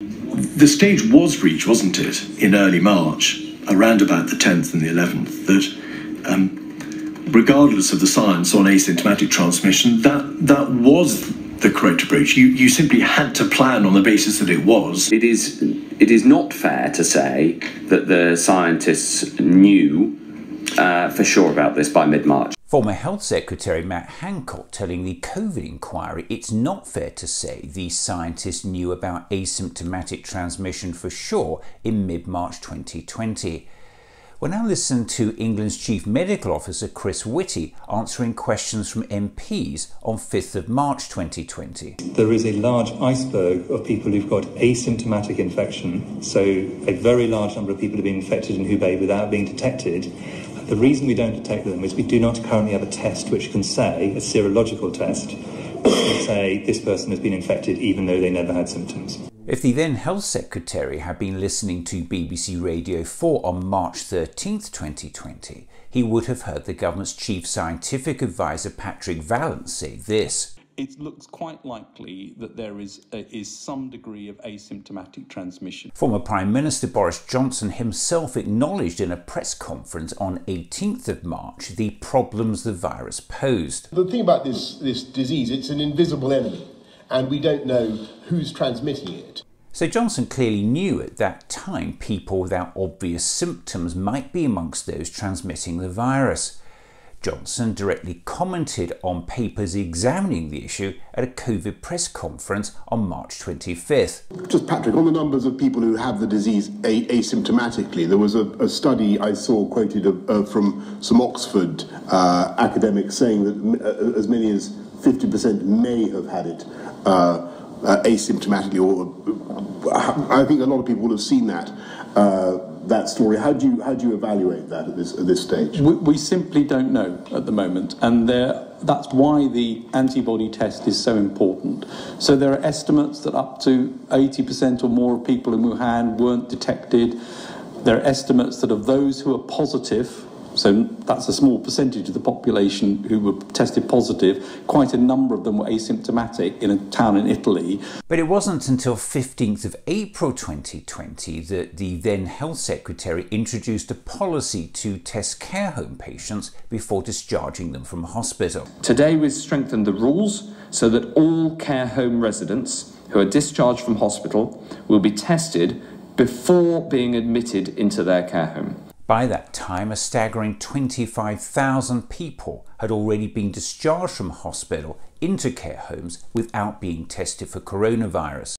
The stage was reached, wasn't it, in early March, around about the 10th and the 11th, that um, regardless of the science on asymptomatic transmission, that, that was the correct approach. You, you simply had to plan on the basis that it was. It is, it is not fair to say that the scientists knew uh, for sure about this by mid March. Former Health Secretary Matt Hancock telling the COVID inquiry it's not fair to say these scientists knew about asymptomatic transmission for sure in mid March 2020. We'll now listen to England's Chief Medical Officer Chris Whitty answering questions from MPs on 5th of March 2020. There is a large iceberg of people who've got asymptomatic infection, so a very large number of people have been infected in Hubei without being detected. The reason we don't detect them is we do not currently have a test which can say, a serological test, can say this person has been infected even though they never had symptoms. If the then Health Secretary had been listening to BBC Radio 4 on March 13, 2020, he would have heard the government's chief scientific advisor Patrick Vallance say this it looks quite likely that there is, uh, is some degree of asymptomatic transmission. Former Prime Minister Boris Johnson himself acknowledged in a press conference on 18th of March the problems the virus posed. The thing about this, this disease, it's an invisible enemy, and we don't know who's transmitting it. So Johnson clearly knew at that time people without obvious symptoms might be amongst those transmitting the virus. Johnson directly commented on papers examining the issue at a COVID press conference on March 25th. Just Patrick, on the numbers of people who have the disease asymptomatically, there was a, a study I saw quoted uh, from some Oxford uh, academics saying that uh, as many as 50% may have had it uh, uh, asymptomatically, or uh, I think a lot of people will have seen that that story. How do you how do you evaluate that at this at this stage? We, we simply don't know at the moment, and there, that's why the antibody test is so important. So there are estimates that up to 80% or more of people in Wuhan weren't detected. There are estimates that of those who are positive so that's a small percentage of the population who were tested positive. Quite a number of them were asymptomatic in a town in Italy. But it wasn't until 15th of April 2020 that the then Health Secretary introduced a policy to test care home patients before discharging them from hospital. Today we've strengthened the rules so that all care home residents who are discharged from hospital will be tested before being admitted into their care home. By that time, a staggering 25,000 people had already been discharged from hospital into care homes without being tested for coronavirus.